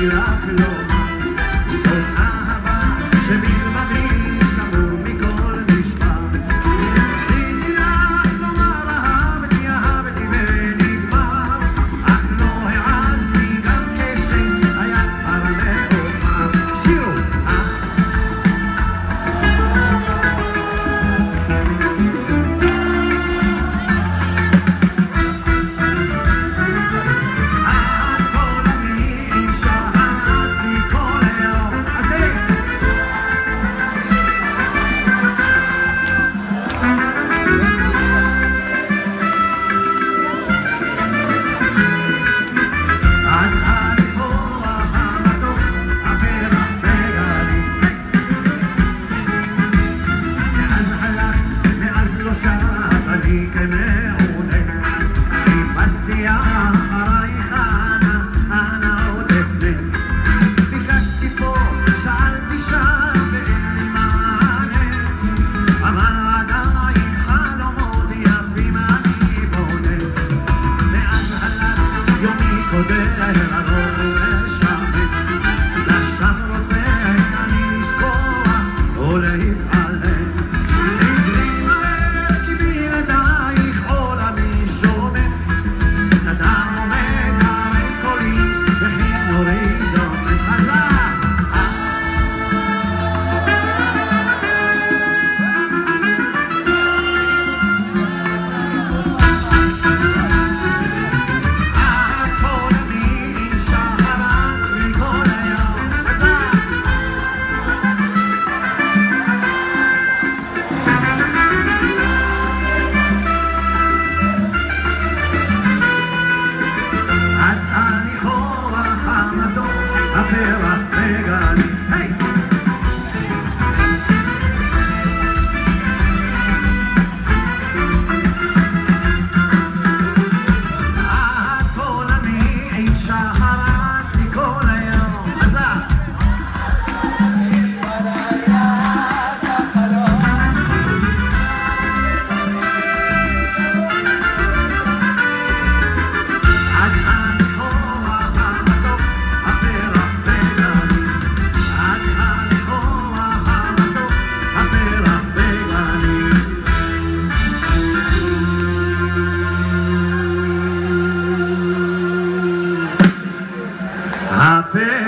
you off, porque la apela Yeah.